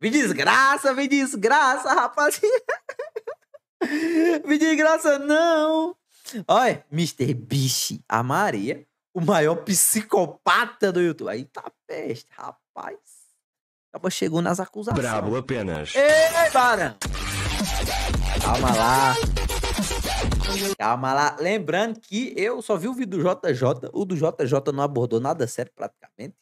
Me desgraça, me desgraça, rapaziada. me desgraça, não. Olha, Mr. Beast, a Maria, o maior psicopata do YouTube. Aí tá peste, rapaz. Acaba chegou nas acusações. Brabo apenas. Ei, Barão! Calma lá. Calma lá. Lembrando que eu só vi o vídeo do JJ. O do JJ não abordou nada sério, praticamente.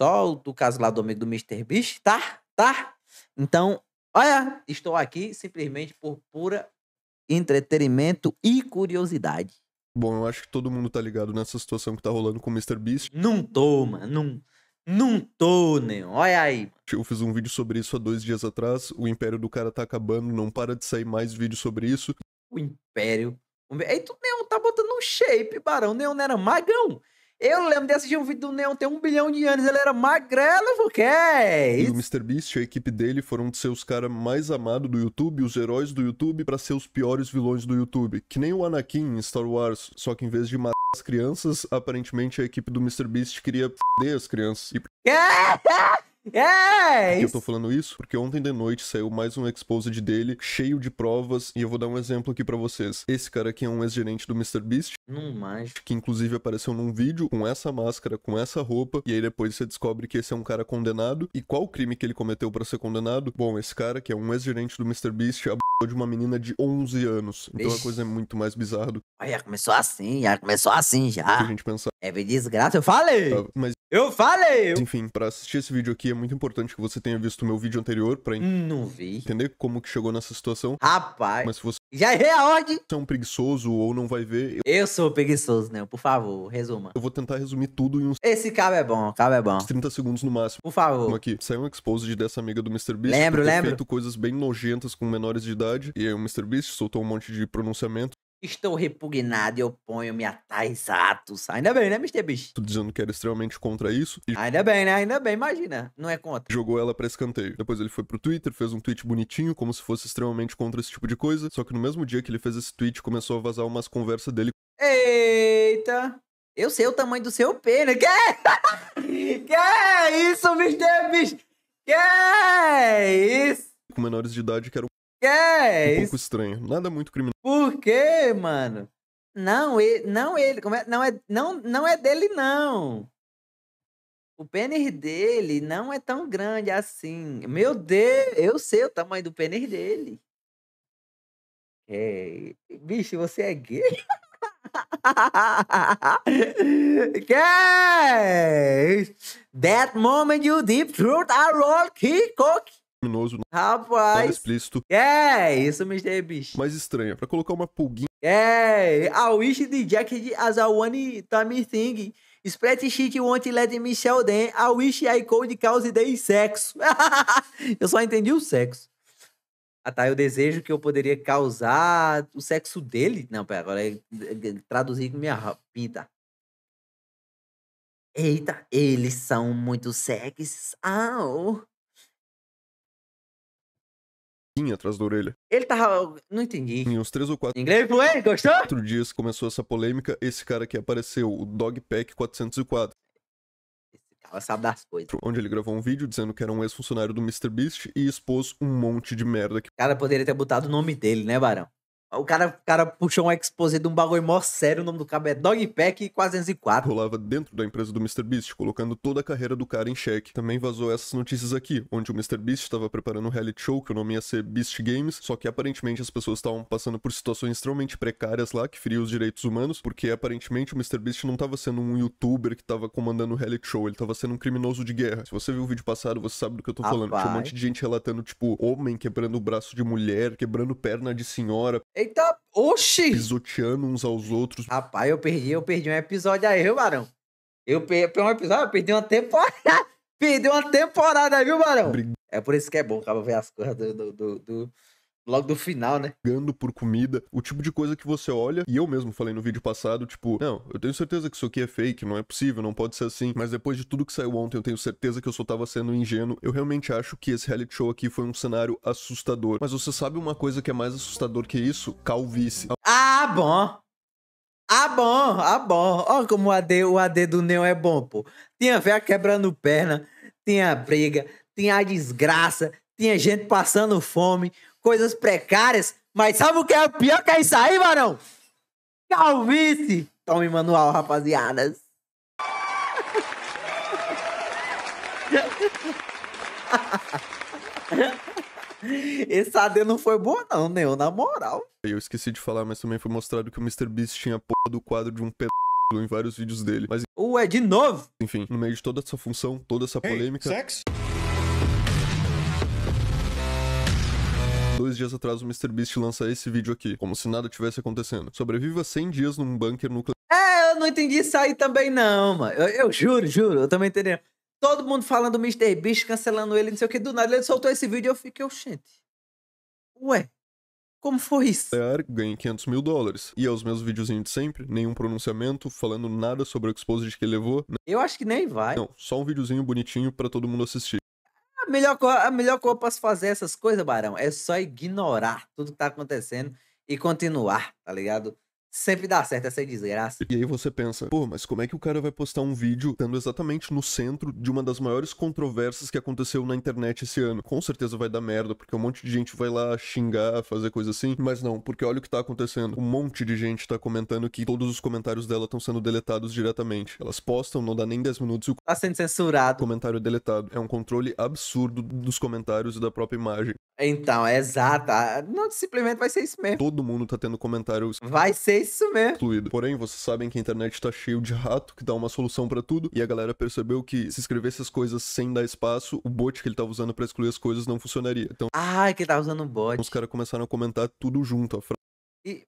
Só o do caso lá do amigo do Mr. Beast, tá? Tá? Então, olha, estou aqui simplesmente por pura entretenimento e curiosidade. Bom, eu acho que todo mundo tá ligado nessa situação que tá rolando com o Mr. Beast. Não tô, mano. Não, não tô, Neon. Olha aí. Eu fiz um vídeo sobre isso há dois dias atrás. O império do cara tá acabando, não para de sair mais vídeos sobre isso. O Império. O... Eita, o Neon tá botando um shape, Barão. O Neon não era magão. Eu lembro de assistir um vídeo do Neon tem um bilhão de anos. Ele era magrelo, porque é E o isso. Mr. Beast, a equipe dele, foram de ser os caras mais amados do YouTube, os heróis do YouTube, pra ser os piores vilões do YouTube. Que nem o Anakin em Star Wars, só que em vez de matar as crianças, aparentemente a equipe do Mr. Beast queria foder as crianças. E É, é que eu isso. tô falando isso? Porque ontem de noite saiu mais um exposed dele, cheio de provas, e eu vou dar um exemplo aqui pra vocês. Esse cara aqui é um ex-gerente do Mr. Beast, Não manjo. que inclusive apareceu num vídeo com essa máscara, com essa roupa, e aí depois você descobre que esse é um cara condenado. E qual o crime que ele cometeu pra ser condenado? Bom, esse cara, que é um ex-gerente do Mr. Beast, abusou de uma menina de 11 anos. Então a Vixe. coisa é muito mais bizarra do já começou assim, já começou assim que a já. gente pensava. É desgraça, eu falei. Mas, Eu falei. enfim, pra assistir esse vídeo aqui é muito importante que você tenha visto o meu vídeo anterior pra Não vi. entender como que chegou nessa situação. Rapaz, Mas se você já errei a ordem. é um preguiçoso ou não vai ver, eu- Eu sou preguiçoso, né? Por favor, resuma. eu vou tentar resumir tudo em uns Esse cabo é bom, cabo é bom. 30 segundos no máximo. Por Como favor. aqui, saiu um exposed dessa amiga do Mr. Beast Lembro, por ter lembro. feito coisas bem nojentas com menores de idade. E aí o Mr. Beast soltou um monte de pronunciamento, Estou repugnado e oponho-me a tais atos. Ainda bem, né, Mr. Beast? dizendo que era extremamente contra isso. E Ainda bem, né? Ainda bem, imagina. Não é contra. jogou ela pra escanteio. Depois ele foi pro Twitter, fez um tweet bonitinho, como se fosse extremamente contra esse tipo de coisa. Só que no mesmo dia que ele fez esse tweet, começou a vazar umas conversas dele Eita! Eu sei o tamanho do seu pênis. Que? que é isso, Mr. Beast? Que é isso? com menores de idade que era um Que é pouco isso? estranho. Nada muito criminoso. Por quê, mano? Não, ele, não ele, como é, não é, não, não é dele não. O pênis dele não é tão grande assim. Meu Deus, eu sei o tamanho do pênis dele. É, bicho, você é gay? que é? That moment you deep throat a roll kick cock. Criminoso, nada Rapaz. explícito, é isso, Mr. Bicho? mas estranho. Pra colocar uma pulguinha É, I wish the jacket as a one time thing. Spreadsheet won't let me sell them. I wish I could cause day sexo. eu só entendi o sexo. Ah tá, eu desejo que eu poderia causar o sexo dele. Não, pera, agora é, é, traduzir com minha pinta. Eita, eles são muito sexys. Atrás da orelha. Ele tava. Não entendi. Em uns três ou quatro Inglês fluente, gostou? quatro dias começou essa polêmica, esse cara que apareceu, o Dogpack 404, Esse cara sabe das coisas. onde ele gravou um vídeo dizendo que era um ex-funcionário do MrBeast e expôs um monte de merda que O cara poderia ter botado o nome dele, né, Barão? O cara, o cara puxou um expose de um bagulho mó sério, o nome do cabo é Dogpack 404. rolava dentro da empresa do MrBeast, colocando toda a carreira do cara em xeque. Também vazou essas notícias aqui, onde o MrBeast estava preparando um reality show que o nome ia ser Beast Games, só que aparentemente as pessoas estavam passando por situações extremamente precárias lá, que feriam os direitos humanos, porque aparentemente o MrBeast não estava sendo um youtuber que estava comandando o reality show, ele estava sendo um criminoso de guerra. Se você viu o vídeo passado, você sabe do que eu tô falando. Tinha um monte de gente relatando, tipo, homem quebrando o braço de mulher, quebrando perna de senhora, Eita, oxi! pisoteando uns aos outros. Rapaz, eu perdi, eu perdi um episódio aí, viu, Barão? Eu perdi um episódio, eu perdi uma temporada. perdi uma temporada aí, viu, Barão? Brigando. É por isso que é bom, acaba ver as coisas do, do, do- do- logo do final, né? brigando por comida, o tipo de coisa que você olha, e eu mesmo falei no vídeo passado, tipo, não, eu tenho certeza que isso aqui é fake, não é possível, não pode ser assim, mas depois de tudo que saiu ontem, eu tenho certeza que eu só tava sendo ingênuo, eu realmente acho que esse reality show aqui foi um cenário assustador. Mas você sabe uma coisa que é mais assustador que isso? Calvície. Ah, bom. Ah, bom, ah, bom. Olha como o AD, o AD do Neo é bom, pô. Tinha véia quebrando perna, tinha briga, tinha a desgraça, tinha gente passando fome, coisas precárias. Mas sabe o que é o pior que é isso aí, varão? Calvície! Tome manual, rapaziadas. Esse AD não foi bom, não, né? Na moral. Eu esqueci de falar, mas também foi mostrado que o MrBeast tinha a porra do quadro de um p em vários vídeos dele. Mas, Ué, de novo? enfim, no meio de toda essa função, toda essa polêmica, Sex? Dois dias atrás o MrBeast lança esse vídeo aqui, como se nada tivesse acontecendo. Sobreviva 100 dias num bunker nuclear. É, eu não entendi isso aí também, não, mano. Eu, eu juro, juro, eu também entendi. Todo mundo falando do Mr. Beast, cancelando ele, não sei o que, do nada ele soltou esse vídeo e eu fiquei, oxente. Ué, como foi isso? ganhe 500 mil dólares. E é os meus videozinhos de sempre, nenhum pronunciamento, falando nada sobre o exposed que ele levou. Eu acho que nem vai. Não, só um videozinho bonitinho pra todo mundo assistir. A melhor, a melhor coisa pra se fazer essas coisas, Barão, é só ignorar tudo que tá acontecendo e continuar, tá ligado? Sempre dá certo essa desgraça. E aí você pensa, pô, mas como é que o cara vai postar um vídeo estando exatamente no centro de uma das maiores controvérsias que aconteceu na internet esse ano? Com certeza vai dar merda, porque um monte de gente vai lá xingar, fazer coisa assim. Mas não, porque olha o que tá acontecendo. Um monte de gente tá comentando que todos os comentários dela estão sendo deletados diretamente. Elas postam, não dá nem 10 minutos e o Tá sendo censurado. comentário é deletado. É um controle absurdo dos comentários e da própria imagem. Então, é exato. ah, Não, simplesmente vai ser isso mesmo. Todo mundo tá tendo comentários Vai ser isso mesmo. excluído. Porém, vocês sabem que a internet tá cheio de rato que dá uma solução pra tudo, e a galera percebeu que se escrevesse as coisas sem dar espaço, o bot que ele tava usando pra excluir as coisas não funcionaria. Então, Ai, que tá usando bot. os caras começaram a comentar tudo junto, a E...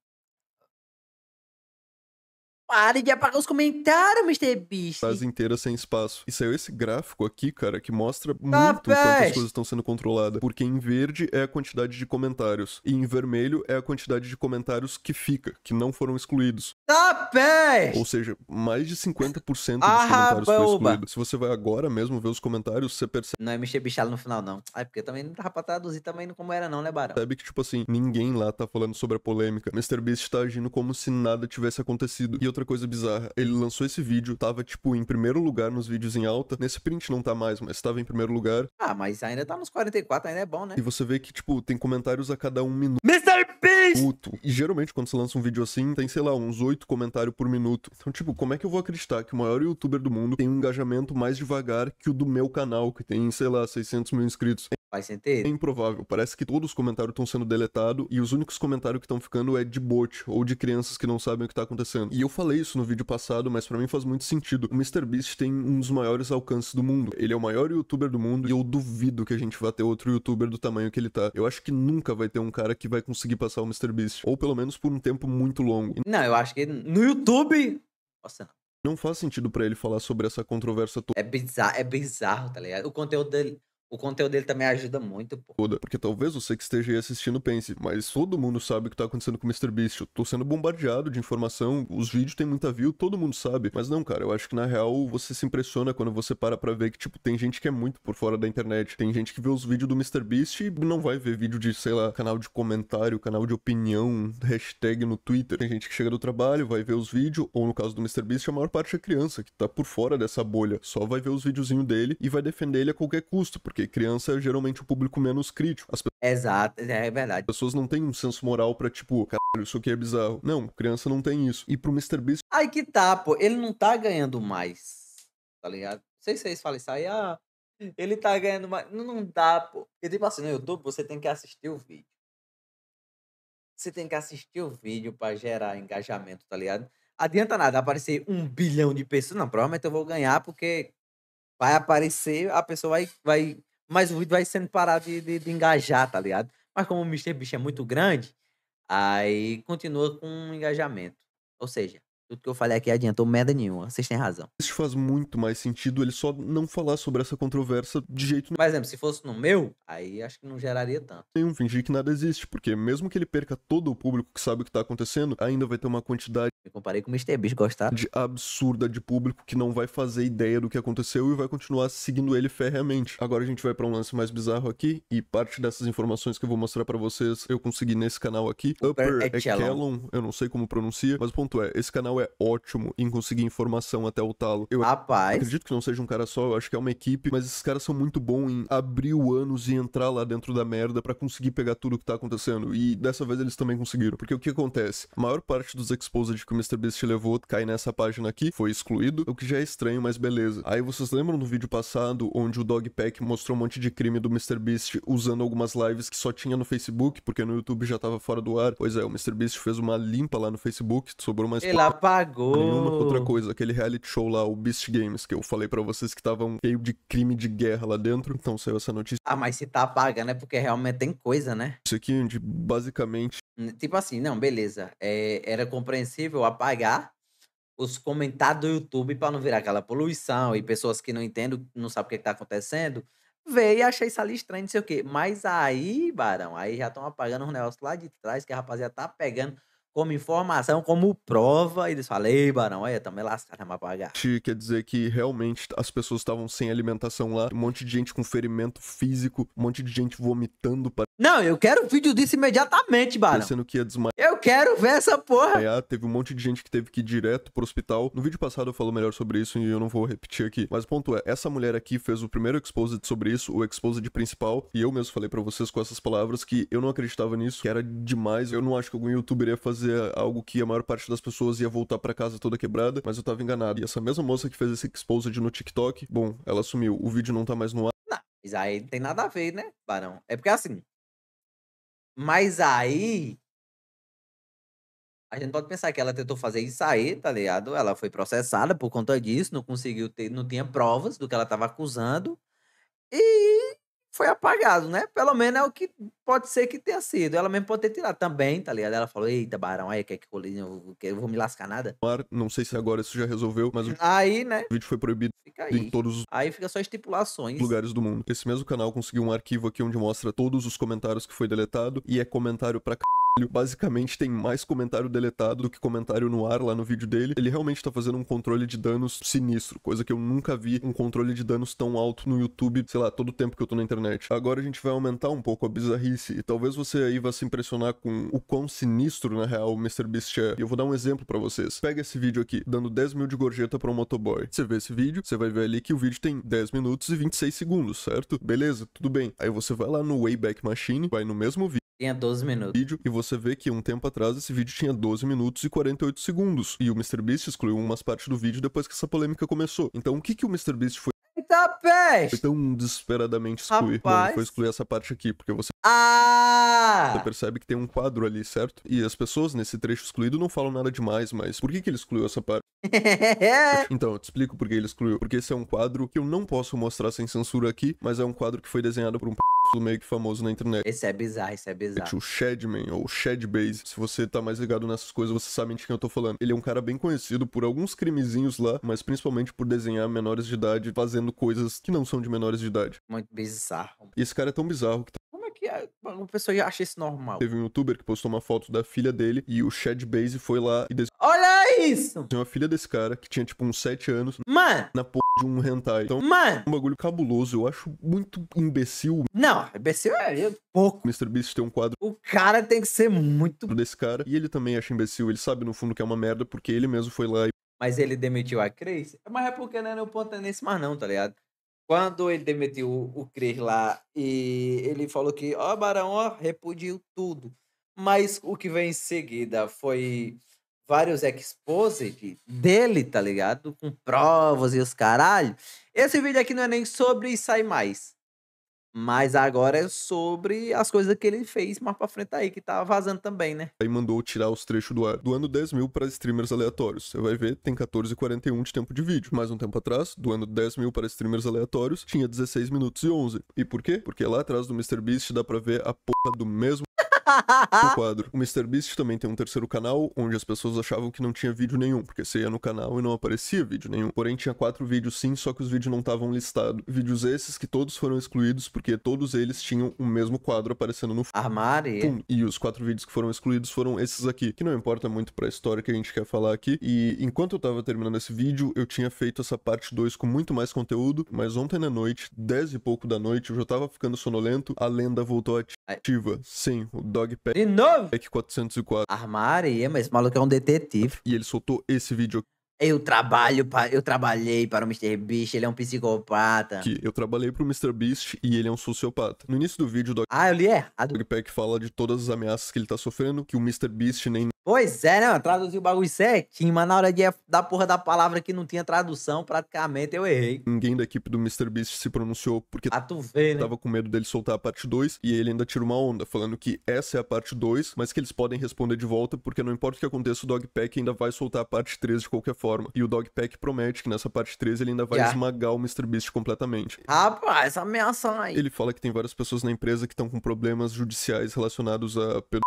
Pare de apagar os comentários, Mr. Beast. frase inteira sem espaço. E saiu esse gráfico aqui, cara, que mostra muito Tá, quanto as peste. coisas estão sendo controladas. Porque em verde é a quantidade de comentários, e em vermelho é a quantidade de comentários que fica, que não foram excluídos. Tá pé! Ou seja, mais de 50% dos Ah, comentários foi excluído. Se você vai agora mesmo ver os comentários, você percebe Não é Mr. Bichalo no final, não. Ai, porque também não dava pra traduzir também como era, não, né, Barão? percebe que, tipo assim, ninguém lá tá falando sobre a polêmica. MrBeast tá agindo como se nada tivesse acontecido. E outra coisa bizarra, ele lançou esse vídeo, tava, tipo, em primeiro lugar nos vídeos em alta. Nesse print não tá mais, mas tava em primeiro lugar. Ah, mas ainda tá nos 44, ainda é bom, né? E você vê que, tipo, tem comentários a cada um minuto. Mr. Beast! minuto. E geralmente, quando você lança um vídeo assim, tem, sei lá, uns oito comentários por minuto. Então, tipo, como é que eu vou acreditar que o maior youtuber do mundo tem um engajamento mais devagar que o do meu canal, que tem, sei lá, 600 mil inscritos? Faz É sentido? improvável. Parece que todos os comentários estão sendo deletados e os únicos comentários que estão ficando é de bot ou de crianças que não sabem o que tá acontecendo. E eu falei isso no vídeo passado, mas pra mim faz muito sentido. O MrBeast tem um dos maiores alcances do mundo. Ele é o maior youtuber do mundo e eu duvido que a gente vá ter outro youtuber do tamanho que ele tá. Eu acho que nunca vai ter um cara que vai conseguir passar o MrBeast. Ou pelo menos por um tempo muito longo. Não, eu acho que no YouTube. Nossa, não. não faz sentido pra ele falar sobre essa controvérsia toda. É bizarro, é bizarro, tá ligado? O conteúdo dele. O conteúdo dele também ajuda muito, pô. Porque talvez você que esteja aí assistindo pense, mas todo mundo sabe o que tá acontecendo com o MrBeast. Eu tô sendo bombardeado de informação, os vídeos têm muita view, todo mundo sabe. Mas não, cara, eu acho que na real você se impressiona quando você para pra ver que, tipo, tem gente que é muito por fora da internet. Tem gente que vê os vídeos do MrBeast e não vai ver vídeo de, sei lá, canal de comentário, canal de opinião, hashtag no Twitter. Tem gente que chega do trabalho, vai ver os vídeos, ou no caso do MrBeast, a maior parte é criança, que tá por fora dessa bolha. Só vai ver os videozinhos dele e vai defender ele a qualquer custo, porque criança é geralmente o público menos crítico. As Exato, é verdade. pessoas não têm um senso moral pra, tipo, caralho, isso aqui é bizarro. Não, criança não tem isso. E pro MrBeast, Aí que tá, pô. Ele não tá ganhando mais. Tá ligado? Não sei se vocês falam isso aí. Ah, ele tá ganhando mais. Não, não dá, pô. Porque, tipo assim, no YouTube você tem que assistir o vídeo. Você tem que assistir o vídeo pra gerar engajamento, tá ligado? Adianta nada aparecer um bilhão de pessoas. Não, provavelmente eu vou ganhar porque vai aparecer, a pessoa vai. vai mas o vídeo vai sendo parado de, de, de engajar, tá ligado? Mas como o Mr. Beast é muito grande, aí continua com um engajamento. Ou seja, tudo que eu falei aqui adiantou merda nenhuma. Vocês têm razão. faz muito mais sentido ele só não falar sobre essa controvérsia de jeito Por exemplo, se fosse no meu, aí acho que não geraria tanto. nenhum, fingir que nada existe. Porque mesmo que ele perca todo o público que sabe o que tá acontecendo, ainda vai ter uma quantidade Me comparei com o Mr. Beast, gostaram? absurda de público que não vai fazer ideia do que aconteceu e vai continuar seguindo ele ferreamente. Agora a gente vai pra um lance mais bizarro aqui e parte dessas informações que eu vou mostrar pra vocês eu consegui nesse canal aqui. Upper Upper Echelon. Echelon, eu não sei como pronuncia, mas o ponto é, esse canal é é ótimo em conseguir informação até o talo. Eu Rapaz. acredito que não seja um cara só, eu acho que é uma equipe, mas esses caras são muito bons em abrir o ânus e entrar lá dentro da merda pra conseguir pegar tudo que tá acontecendo. E dessa vez eles também conseguiram. Porque o que acontece? A maior parte dos exposed que o MrBeast levou cai nessa página aqui, foi excluído, o que já é estranho, mas beleza. Aí vocês lembram do vídeo passado onde o Dogpack mostrou um monte de crime do MrBeast usando algumas lives que só tinha no Facebook, porque no YouTube já tava fora do ar? Pois é, o MrBeast fez uma limpa lá no Facebook, sobrou mais Ele apagou. Nenhuma outra coisa, aquele reality show lá, o Beast Games, que eu falei pra vocês que estavam cheio de crime de guerra lá dentro. Então saiu essa notícia Ah, mas se tá apagando é porque realmente tem coisa, né? aqui, onde basicamente N- Tipo assim, não, beleza. É, era compreensível apagar os comentários do YouTube pra não virar aquela poluição e pessoas que não entendem, não sabem o que, que tá acontecendo. Veio e achei isso ali estranho, não sei o quê. Mas aí, Barão, aí já estão apagando uns negócios lá de trás que a rapaziada tá pegando como informação, como prova. E eles falam, ei, Barão, olha, também lascado, vamos apagar. quer dizer que realmente as pessoas estavam sem alimentação lá, um monte de gente com ferimento físico, um monte de gente vomitando, Não, eu quero vídeo disso imediatamente, Barão. parecendo que ia desmaiar. Eu quero ver essa porra. Teve um monte de gente que teve que ir direto pro hospital. No vídeo passado eu falo melhor sobre isso e eu não vou repetir aqui. Mas o ponto é, essa mulher aqui fez o primeiro exposed sobre isso, o exposed principal, e eu mesmo falei pra vocês com essas palavras que eu não acreditava nisso, que era demais. Eu não acho que algum youtuber ia fazer algo que a maior parte das pessoas ia voltar pra casa toda quebrada, mas eu tava enganado. E essa mesma moça que fez esse exposed no TikTok, bom, ela sumiu. O vídeo não tá mais no ar. Mas aí não tem nada a ver, né, Barão? É porque assim. Mas aí. A gente pode pensar que ela tentou fazer isso aí, tá ligado? Ela foi processada por conta disso, não conseguiu ter, não tinha provas do que ela estava acusando. E foi apagado, né? Pelo menos é o que pode ser que tenha sido. Ela mesmo pode ter tirado também, tá ligado? Ela falou: Eita, Barão, aí quer que eu, eu, eu vou me lascar nada. Não sei se agora isso já resolveu, mas o Aí, né? vídeo foi proibido Fica em todos os Aí fica só estipulações. lugares do mundo. Esse mesmo canal conseguiu um arquivo aqui onde mostra todos os comentários que foi deletado e é comentário pra caralho. Basicamente tem mais comentário deletado do que comentário no ar lá no vídeo dele. Ele realmente tá fazendo um controle de danos sinistro, coisa que eu nunca vi um controle de danos tão alto no YouTube, sei lá, todo o tempo que eu tô na internet. Agora a gente vai aumentar um pouco a bizarrice e talvez você aí vá se impressionar com o quão sinistro na real o MrBeast é. E eu vou dar um exemplo pra vocês. Pega esse vídeo aqui, dando 10 mil de gorjeta pra um motoboy. Você vê esse vídeo, você vai ver ali que o vídeo tem 10 minutos e 26 segundos, certo? Beleza, tudo bem. Aí você vai lá no Wayback Machine, vai no mesmo vídeo Tinha 12 minutos. vídeo e você vê que um tempo atrás esse vídeo tinha 12 minutos e 48 segundos. E o MrBeast excluiu umas partes do vídeo depois que essa polêmica começou. Então o que, que o MrBeast foi, Eita foi peste! tão desesperadamente excluir? Rapaz. ele foi excluir essa parte aqui, porque você Ah! percebe que tem um quadro ali, certo? E as pessoas nesse trecho excluído não falam nada demais, mas por que, que ele excluiu essa parte? Então, eu te explico por que ele excluiu. Porque esse é um quadro que eu não posso mostrar sem censura aqui, mas é um quadro que foi desenhado por um p meio que famoso na internet. Esse é bizarro, esse é bizarro. O Shadman, ou Shadbase. Se você tá mais ligado nessas coisas, você sabe de quem eu tô falando. Ele é um cara bem conhecido por alguns crimezinhos lá, mas principalmente por desenhar menores de idade fazendo coisas que não são de menores de idade. Muito bizarro. E esse cara é tão bizarro que Como é que é? uma pessoa acha isso normal? teve um youtuber que postou uma foto da filha dele e o Shadbase foi lá e desenhou Isso! a filha desse cara, que tinha tipo uns 7 anos, Mano, na porra de um hentai. Então, mano, um bagulho cabuloso. Eu acho muito imbecil não, imbecil é pouco. o MrBeast ter um quadro O cara tem que ser muito. desse cara. E ele também acha imbecil. Ele sabe no fundo que é uma merda, porque ele mesmo foi lá e Mas ele demitiu a Cris? Mas é porque não é no ponto é nesse mais não, tá ligado? Quando ele demitiu o, o Cris lá e ele falou que, ó, Barão, ó, repudiu tudo. Mas o que vem em seguida foi vários exposed dele, tá ligado? Com provas e os caralho. Esse vídeo aqui não é nem sobre sair mais. Mas agora é sobre as coisas que ele fez mais pra frente aí, que tá vazando também, né? aí mandou tirar os trechos do ar. Doando 10 mil para streamers aleatórios. Você vai ver, tem 14,41 de tempo de vídeo. Mais um tempo atrás, doando 10 mil para streamers aleatórios, tinha 16 minutos e 11. E por quê? Porque lá atrás do MrBeast dá pra ver a porra do mesmo no quadro. O MrBeast também tem um terceiro canal, onde as pessoas achavam que não tinha vídeo nenhum, porque você ia no canal e não aparecia vídeo nenhum. Porém, tinha quatro vídeos sim, só que os vídeos não estavam listados. Vídeos esses que todos foram excluídos, porque todos eles tinham o mesmo quadro aparecendo no Armário. E os quatro vídeos que foram excluídos foram esses aqui, que não importa muito pra história que a gente quer falar aqui. E enquanto eu tava terminando esse vídeo, eu tinha feito essa parte 2 com muito mais conteúdo, mas ontem na noite, 10 e pouco da noite, eu já tava ficando sonolento, a lenda voltou ativa. Sim, o Dogpack De novo? 404. Armaria, mas esse maluco é um detetive. E ele soltou esse vídeo Eu trabalho para, eu trabalhei para o Mr. Beast, ele é um psicopata. aqui. Eu trabalhei pro Mr. Beast e ele é um sociopata. No início do vídeo, o Ah, eu li errado. Dogpack fala de todas as ameaças que ele tá sofrendo, que o Mr. Beast nem Pois é, né? Traduzi o bagulho certinho, mas na hora de da porra da palavra que não tinha tradução, praticamente eu errei. ninguém da equipe do Mr. Beast se pronunciou porque A tu ver, né? tava com medo dele soltar a parte 2 e ele ainda tira uma onda, falando que essa é a parte 2, mas que eles podem responder de volta porque não importa o que aconteça, o Dogpack ainda vai soltar a parte 3 de qualquer forma. E o Dogpack promete que nessa parte 3 ele ainda vai Já. esmagar o Mr. Beast completamente. Rapaz, essa ameaça aí. Ele fala que tem várias pessoas na empresa que estão com problemas judiciais relacionados a pedofilia,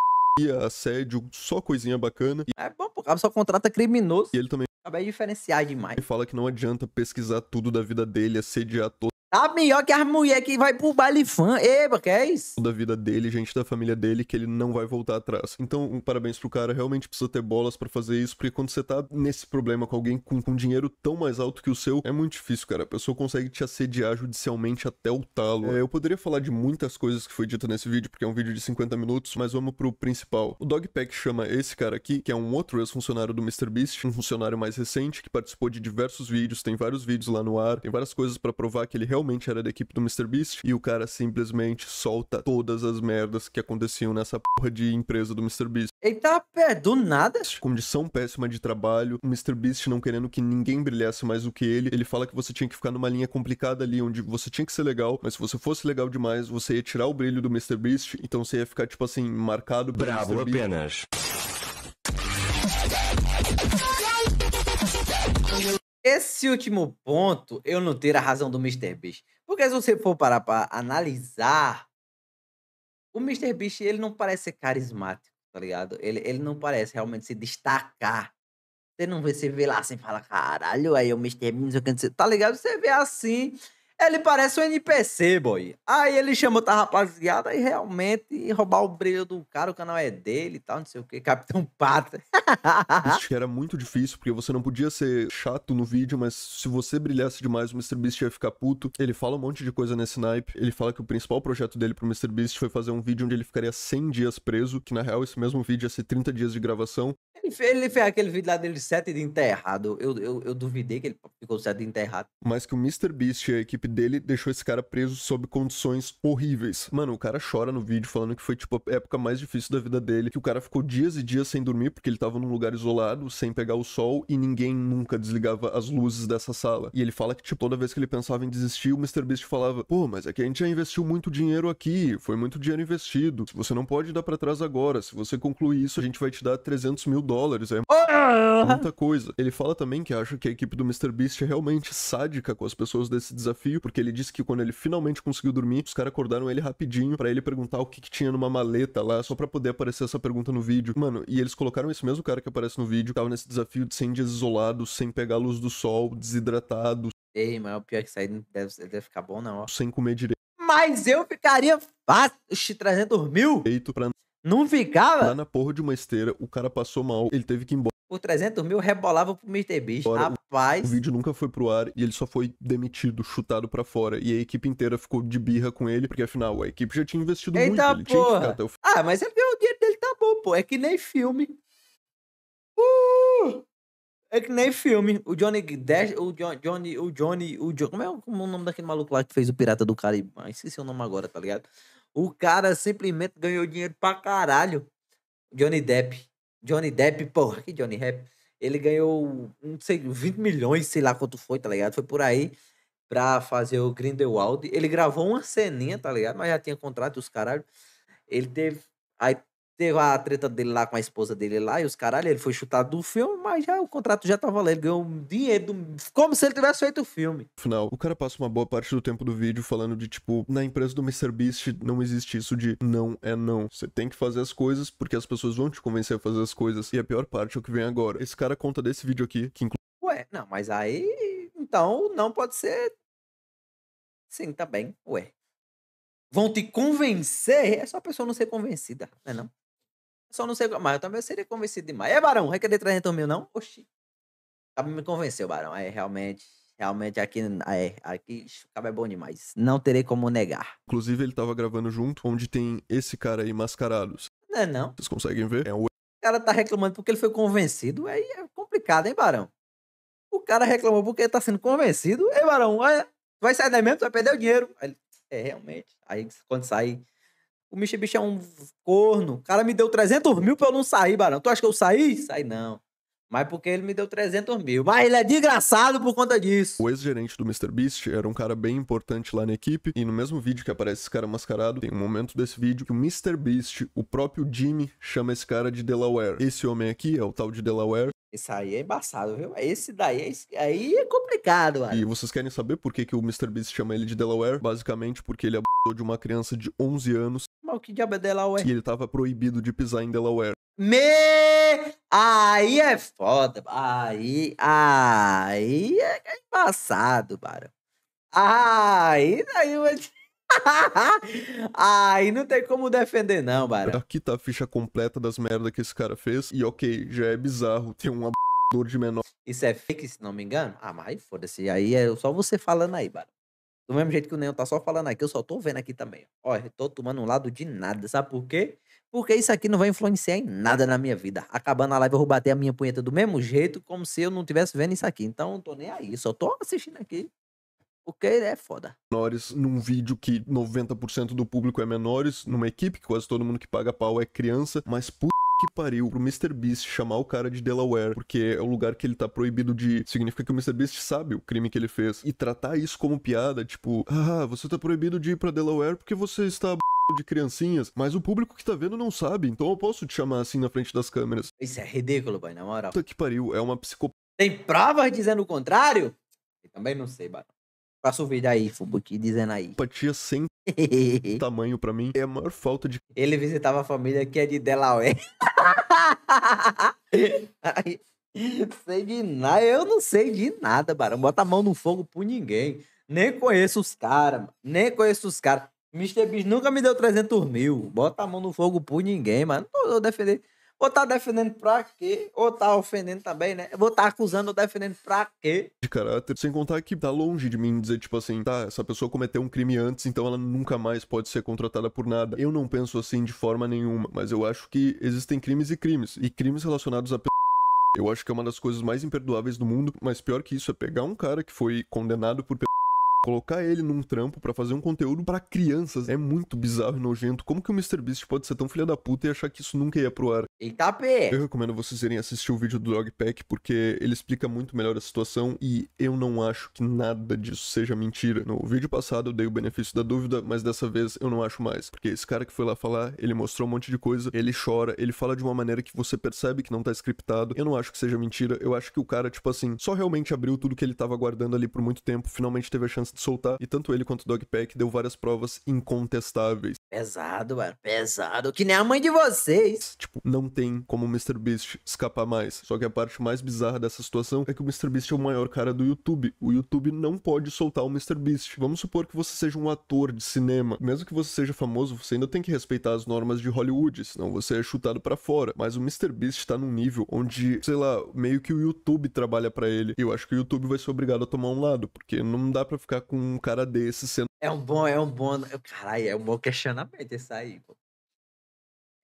assédio, só coisinha bacana. É bom, o cara só contrata criminoso. E ele também Acabei de diferenciar demais. fala que não adianta pesquisar tudo da vida dele, assediar todo Tá melhor que as mulheres que vai pro baile fã. Eba, que é isso? da vida dele, gente da família dele, que ele não vai voltar atrás. Então, um parabéns pro cara, realmente precisa ter bolas pra fazer isso, porque quando você tá nesse problema com alguém com, com dinheiro tão mais alto que o seu, é muito difícil, cara. A pessoa consegue te assediar judicialmente até o talo. É, eu poderia falar de muitas coisas que foi dita nesse vídeo, porque é um vídeo de 50 minutos, mas vamos pro principal. O Dogpack chama esse cara aqui, que é um outro ex-funcionário do MrBeast, um funcionário mais recente, que participou de diversos vídeos, tem vários vídeos lá no ar, tem várias coisas pra provar que ele realmente era da equipe do MrBeast, e o cara simplesmente solta todas as merdas que aconteciam nessa porra de empresa do MrBeast. Eita, pé, do nada. Condição péssima de trabalho, o MrBeast não querendo que ninguém brilhasse mais do que ele. Ele fala que você tinha que ficar numa linha complicada ali, onde você tinha que ser legal, mas se você fosse legal demais, você ia tirar o brilho do MrBeast, então você ia ficar, tipo assim, marcado pelo Bravo apenas. Esse último ponto, eu não ter a razão do Mr. Beast. Porque se você for parar pra analisar, o Mr. Beast, ele não parece ser carismático, tá ligado? Ele, ele não parece realmente se destacar. Você não vê, você vê lá assim, fala, caralho, aí o Mr. Beast, não sei o que, não sei- tá ligado? Você vê assim, ele parece um NPC, boy. Aí ele chama outra rapaziada e realmente roubar o brilho do cara, o canal é dele e tal, não sei o que, Capitão Pata. Isso era muito difícil, porque você não podia ser chato no vídeo, mas se você brilhasse demais, o MrBeast ia ficar puto. Ele fala um monte de coisa nesse naipe. Ele fala que o principal projeto dele pro MrBeast foi fazer um vídeo onde ele ficaria 100 dias preso, que na real esse mesmo vídeo ia ser 30 dias de gravação. Ele fez, ele fez aquele vídeo lá dele de sete de enterrado. Eu, eu, eu duvidei que ele ficou sete de enterrado. Mas que o MrBeast e a equipe dele deixou esse cara preso sob condições horríveis. Mano, o cara chora no vídeo falando que foi, tipo, a época mais difícil da vida dele. Que o cara ficou dias e dias sem dormir porque ele tava num lugar isolado, sem pegar o sol, e ninguém nunca desligava as luzes dessa sala. E ele fala que, tipo, toda vez que ele pensava em desistir, o MrBeast falava: Pô, mas é que a gente já investiu muito dinheiro aqui, foi muito dinheiro investido. Você não pode dar pra trás agora. Se você concluir isso, a gente vai te dar 300 mil dólares. É muita coisa. Ele fala também que acha que a equipe do MrBeast é realmente sádica com as pessoas desse desafio, porque ele disse que quando ele finalmente conseguiu dormir, os caras acordaram ele rapidinho pra ele perguntar o que, que tinha numa maleta lá, só pra poder aparecer essa pergunta no vídeo. Mano, e eles colocaram esse mesmo cara que aparece no vídeo, tava nesse desafio de 100 dias isolado, sem pegar a luz do sol, desidratado, Ei, mas o pior é que isso aí deve, deve ficar bom, não. ó. sem comer Mas eu ficaria fácil. Oxi, 300 mil? direito, pra Não lá ficava? na porra de uma esteira, o cara passou mal, ele teve que ir embora. Por 300 mil, rebolava pro Mr. Beast. Ora, o- Rapaz. O vídeo nunca foi pro ar e ele só foi demitido, chutado pra fora. E a equipe inteira ficou de birra com ele, porque afinal a equipe já tinha investido muito, Eita ele tinha que porra. ficar até o Ah, mas ele ganhou o dinheiro dele, tá bom, pô. É que nem filme. Uh! É que nem filme. O Johnny Dash, o John- Johnny, o Johnny, o John, como é o como é o nome daquele maluco lá que fez o Pirata do Caribe? Ah, esqueci o nome agora, tá ligado? O cara simplesmente ganhou dinheiro pra caralho. Johnny Depp. Johnny Depp, porra, que Johnny Depp. Ele ganhou, não sei, 20 milhões, sei lá quanto foi, tá ligado? Foi por aí pra fazer o Grindelwald. Ele gravou uma ceninha, tá ligado? Mas já tinha contrato, os caralho. Ele teve. Aí teve a treta dele lá com a esposa dele lá e os caralho. Ele foi chutado do filme, mas já o contrato já tava lá. Ele ganhou um dinheiro, do- como se ele tivesse feito o filme. final. O cara passa uma boa parte do tempo do vídeo falando de tipo, na empresa do MrBeast não existe isso de não é não. Você tem que fazer as coisas porque as pessoas vão te convencer a fazer as coisas. E a pior parte é o que vem agora. Esse cara conta desse vídeo aqui, que Ué, não, mas aí. Então não pode ser. Sim, tá bem. Ué. Vão te convencer? É só a pessoa não ser convencida, não é não? Só não ser. Mas eu também seria convencido demais. É, Barão, vai querer 300 mil, não? Oxi. Acaba me convenceu, Barão. É realmente. Realmente aqui. É, aqui acaba é bom demais. Não terei como negar. inclusive ele tava gravando junto, onde tem esse cara aí mascarados. Não é não. Vocês conseguem ver? É o O cara tá reclamando porque ele foi convencido. Aí é complicado, hein, Barão? O cara reclamou porque ele tá sendo convencido. Ei, Barão, olha, vai sair daí mesmo, tu vai perder o dinheiro. Aí é, realmente. Aí quando sai, o Michel Bicho é um corno. O cara me deu 300 mil pra eu não sair, Barão. Tu acha que eu saí? Saí não. Mas porque ele me deu 300 mil. Mas ele é desgraçado por conta disso. O ex-gerente do MrBeast era um cara bem importante lá na equipe, e no mesmo vídeo que aparece esse cara mascarado, tem um momento desse vídeo que o MrBeast, o próprio Jimmy, chama esse cara de Delaware. Esse homem aqui é o tal de Delaware, Esse aí é embaçado, viu? Esse daí é, aí é complicado, mano. e vocês querem saber por que, que o MrBeast chama ele de Delaware? Basicamente porque ele abusou de uma criança de 11 anos o que diabo é dela, ué? e ele tava proibido de pisar em Delaware. Me... Aí é foda. Aí, aí é embaçado, Barão. Aí, aí, aí não tem como defender, não, Barão. Aqui tá a ficha completa das merdas que esse cara fez, e ok, já é bizarro ter um abusador de menor Isso é fake, se não me engano? Ah, mas foda-se. Aí é só você falando aí, Barão. Do mesmo jeito que o Neon tá só falando aqui, eu só tô vendo aqui também. Olha, eu tô tomando um lado de nada, sabe por quê? Porque isso aqui não vai influenciar em nada na minha vida. Acabando a live, eu vou bater a minha punheta do mesmo jeito, como se eu não tivesse vendo isso aqui. Então, não tô nem aí, só tô assistindo aqui. Porque é foda. menores num vídeo que 90% do público é menores, numa equipe que quase todo mundo que paga pau é criança, mas puta que pariu pro MrBeast chamar o cara de Delaware, porque é o lugar que ele tá proibido de ir. Significa que o MrBeast sabe o crime que ele fez. E tratar isso como piada, tipo, ah, você tá proibido de ir pra Delaware porque você está de criancinhas, mas o público que tá vendo não sabe, então eu posso te chamar assim na frente das câmeras. Isso é ridículo, boy, na moral. Puta que pariu, é uma psicopata. Tem provas dizendo o contrário? Eu também não sei, Barão. Passa o vídeo aí, Fubuki, dizendo aí. Empatia sem tamanho pra mim é a maior falta de Ele visitava a família que é de Delaware. Sei de nada, eu não sei de nada, Barão. Bota a mão no fogo por ninguém. Nem conheço os caras, nem conheço os caras. Mr. Beast nunca me deu 300 mil. Bota a mão no fogo por ninguém, mano. Não tô defendendo. Ou tá defendendo pra quê? Ou tá ofendendo também, né? Vou tá acusando ou defendendo pra quê? de caráter, sem contar que tá longe de mim dizer, tipo assim, tá, essa pessoa cometeu um crime antes, então ela nunca mais pode ser contratada por nada. Eu não penso assim de forma nenhuma, mas eu acho que existem crimes e crimes, e crimes relacionados a. Eu acho que é uma das coisas mais imperdoáveis do mundo, mas pior que isso é pegar um cara que foi condenado por. Colocar ele num trampo pra fazer um conteúdo pra crianças é muito bizarro e nojento. Como que o MrBeast pode ser tão filha da puta e achar que isso nunca ia pro ar? Eita, pé. Eu recomendo vocês irem assistir o vídeo do Dogpack porque ele explica muito melhor a situação e eu não acho que nada disso seja mentira. No vídeo passado eu dei o benefício da dúvida, mas dessa vez eu não acho mais. Porque esse cara que foi lá falar, ele mostrou um monte de coisa, ele chora, ele fala de uma maneira que você percebe que não tá scriptado. Eu não acho que seja mentira, eu acho que o cara, tipo assim, só realmente abriu tudo que ele tava guardando ali por muito tempo, finalmente teve a chance de soltar. E tanto ele quanto o Dogpack deu várias provas incontestáveis. Pesado, mano. Pesado. Que nem a mãe de vocês. Tipo, não tem como o MrBeast escapar mais. Só que a parte mais bizarra dessa situação é que o MrBeast é o maior cara do YouTube. O YouTube não pode soltar o MrBeast. Vamos supor que você seja um ator de cinema. Mesmo que você seja famoso, você ainda tem que respeitar as normas de Hollywood, senão você é chutado pra fora. Mas o MrBeast tá num nível onde, sei lá, meio que o YouTube trabalha pra ele. E eu acho que o YouTube vai ser obrigado a tomar um lado, porque não dá pra ficar com um cara desse sendo É um bom, é um bom. Caralho, é um bom questionamento isso aí, pô.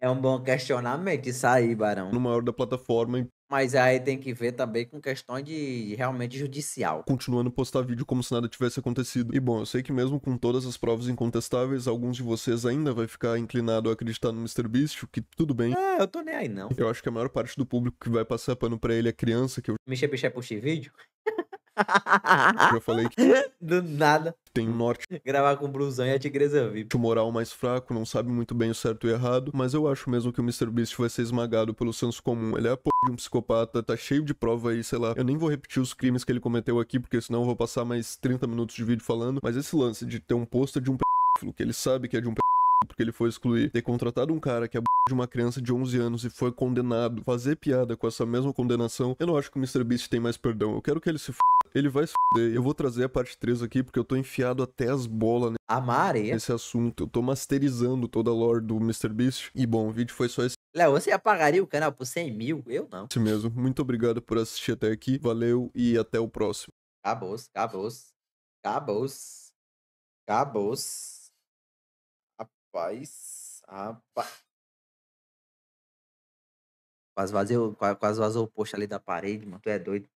É um bom questionamento isso aí, Barão. o maior da plataforma Mas aí tem que ver também com questões de realmente judicial. continuando a postar vídeo como se nada tivesse acontecido. E bom, eu sei que mesmo com todas as provas incontestáveis, alguns de vocês ainda vai ficar inclinado a acreditar no MrBeast, o que tudo bem. Ah, eu tô nem aí, não. Eu acho que a maior parte do público que vai passar pano pra ele é criança, que eu Mexer, mexer, puxar vídeo? já falei que Do nada. tem um norte Gravar com o Brusão e a Tigresa VIP. moral mais fraco, não sabe muito bem o certo e o errado, mas eu acho mesmo que o MrBeast vai ser esmagado pelo senso comum. Ele é a p de um psicopata, tá cheio de prova aí, sei lá. Eu nem vou repetir os crimes que ele cometeu aqui, porque senão eu vou passar mais 30 minutos de vídeo falando, mas esse lance de ter um pôster de um p que ele sabe que é de um p porque ele foi excluir, ter contratado um cara que é de uma criança de 11 anos e foi condenado, fazer piada com essa mesma condenação, eu não acho que o MrBeast tem mais perdão. Eu quero que ele se f... Ele vai se f... Eu vou trazer a parte 3 aqui porque eu tô enfiado até as bolas Amar areia. nesse assunto. Eu tô masterizando toda a lore do MrBeast. E bom, o vídeo foi só esse Léo, você apagaria o canal por 100 mil? Eu não. mesmo. Muito obrigado por assistir até aqui. Valeu e até o próximo. Acabou, acabou. Acabou. Acabou. Rapaz, rapaz. Quase vazou, quase vazou o post ali da parede, mano. Tu é doido.